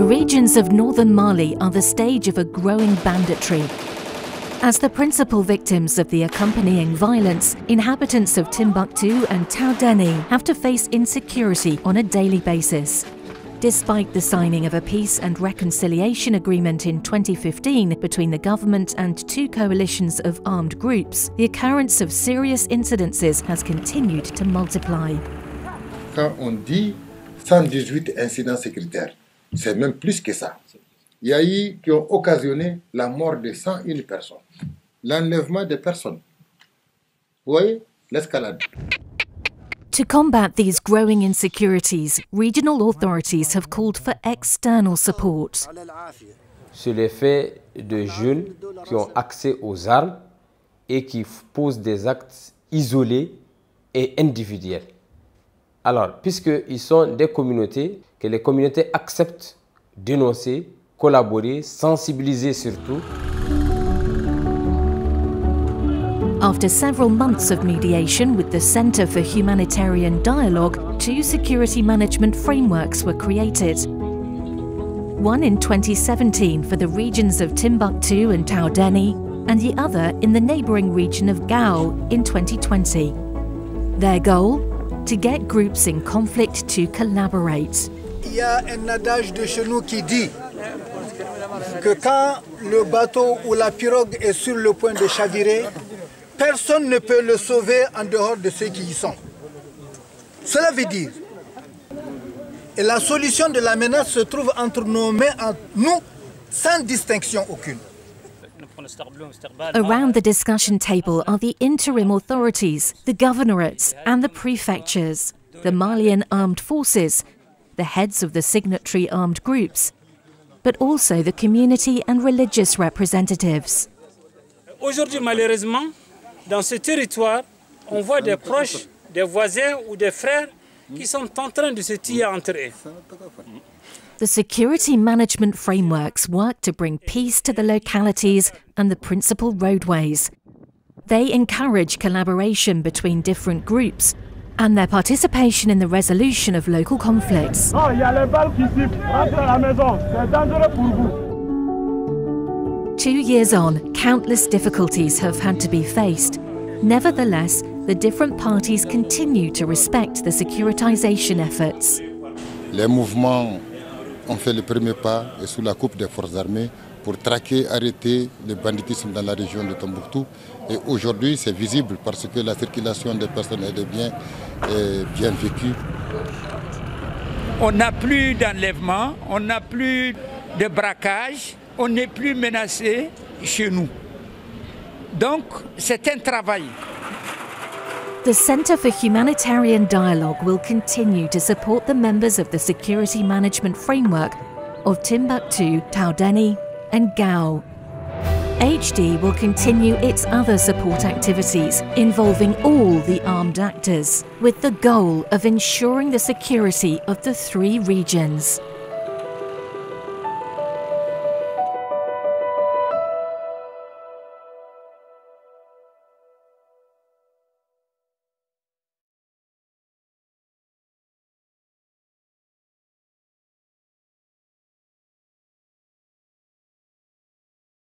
The regions of northern Mali are the stage of a growing banditry. As the principal victims of the accompanying violence, inhabitants of Timbuktu and Taoudenni have to face insecurity on a daily basis. Despite the signing of a peace and reconciliation agreement in 2015 between the government and two coalitions of armed groups, the occurrence of serious incidences has continued to multiply. Quand on dit 118 incidents sécuritaires, c'est même plus que ça. Il y a eu qui ont occasionné la mort de 101 personnes, l'enlèvement de personnes. Vous voyez l'escalade. To combat these growing insecurities, regional authorities have called for external support. C'est le fait de jeunes qui ont accès aux armes et qui posent des actes isolés et individuels. Alors, puisqu'ils sont des communautés, que les communautés acceptent dénoncer, collaborer, sensibiliser surtout, After several months of mediation with the Centre for Humanitarian Dialogue, two security management frameworks were created. One in 2017 for the regions of Timbuktu and Taoudenni, and the other in the neighbouring region of Gao in 2020. Their goal? To get groups in conflict to collaborate. Il y a un adage de chez nous qui dit que quand le bateau ou la pirogue est sur le point de chavirer, personne ne peut le sauver en dehors de ceux qui y sont. Cela veut dire, et la solution de la menace se trouve entre nos mains, nous, sans distinction aucune. Around the discussion table are the interim authorities, the governorates, and the prefectures, the Malian armed forces, the heads of the signatory armed groups, but also the community and religious representatives. Aujourd'hui, malheureusement, dans ce territoire, on voit des proches, des voisins ou des frères qui sont en train de se tuer entre eux. The security management frameworks work to bring peace to the localities and the principal roadways. They encourage collaboration between different groups and their participation in the resolution of local conflicts. Non, il y a les balles qui sifflent. Rentrez à la maison. C'est dangereux pour vous. Two years on, countless difficulties have had to be faced. Nevertheless, the different parties continue to respect the securitization efforts. Les mouvements ont fait le premier pas et sous la coupe des forces armées pour traquer, arrêter le banditisme dans la région de Tombouctou. Et aujourd'hui, c'est visible parce que la circulation des personnes et des biens est bien vécue. On n'a plus d'enlèvement, on n'a plus de braquage, on n'est plus menacé chez nous. Donc, c'est un travail. The Centre for Humanitarian Dialogue will continue to support the members of the security management framework of Timbuktu, Taoudenni, and Gao. HD will continue its other support activities involving all the armed actors, with the goal of ensuring the security of the three regions.